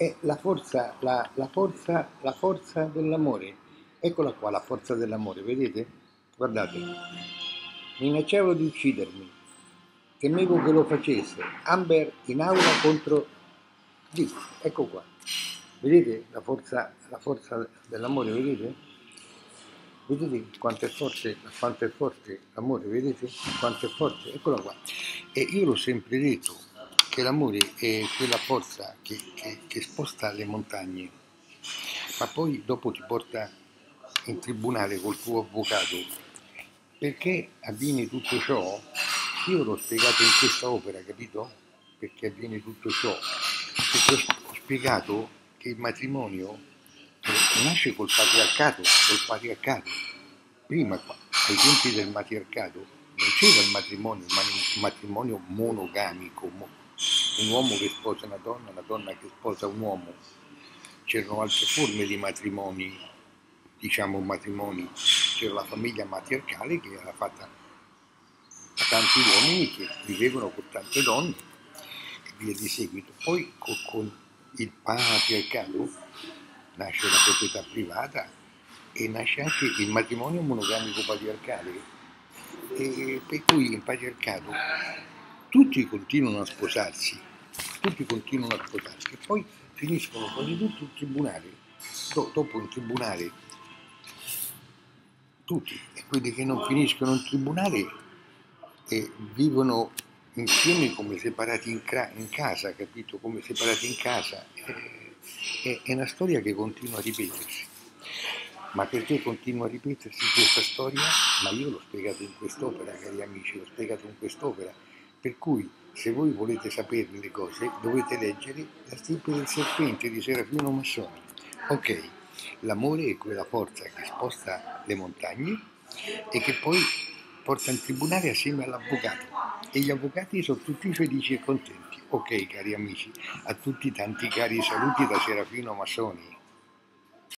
è la forza, la, la forza, la forza dell'amore. Eccola qua, la forza dell'amore, vedete? Guardate, minacciavo di uccidermi, temevo che lo facesse. Amber in aula contro Dick, ecco qua. Vedete la forza, la forza dell'amore, vedete? Vedete quanto è forte, quanto è forte l'amore, vedete? Quanto è forte, eccola qua. E io l'ho sempre detto, che l'amore è quella forza che, che, che sposta le montagne, ma poi dopo ti porta in tribunale col tuo avvocato. Perché avviene tutto ciò? Io l'ho spiegato in questa opera, capito? Perché avviene tutto ciò. Perché ho spiegato che il matrimonio eh, nasce col patriarcato, col patriarcato. Prima, ai tempi del matriarcato, non c'era il matrimonio, il matrimonio monogamico, un uomo che sposa una donna, una donna che sposa un uomo. C'erano altre forme di matrimoni, diciamo matrimoni, c'era la famiglia matriarcale che era fatta da tanti uomini che vivevano con tante donne e via di seguito. Poi con, il patriarcato nasce la proprietà privata e nasce anche il matrimonio monogamico patriarcale, e per cui il patriarcato tutti continuano a sposarsi, tutti continuano a sposarsi e poi finiscono quasi tutti in tribunale, Do, dopo in tribunale, tutti, e quelli che non finiscono in tribunale eh, vivono insieme come separati in, in, casa, capito? Come separati in casa. Eh, è una storia che continua a ripetersi. Ma perché continua a ripetersi questa storia? Ma io l'ho spiegato in quest'opera, cari amici, l'ho spiegato in quest'opera per cui, se voi volete sapere le cose, dovete leggere La stirpe del serpente di Serafino Massoni. Ok, l'amore è quella forza che sposta le montagne e che poi porta in tribunale assieme all'avvocato. E gli avvocati sono tutti felici e contenti. Ok, cari amici, a tutti tanti cari saluti da Serafino Massoni.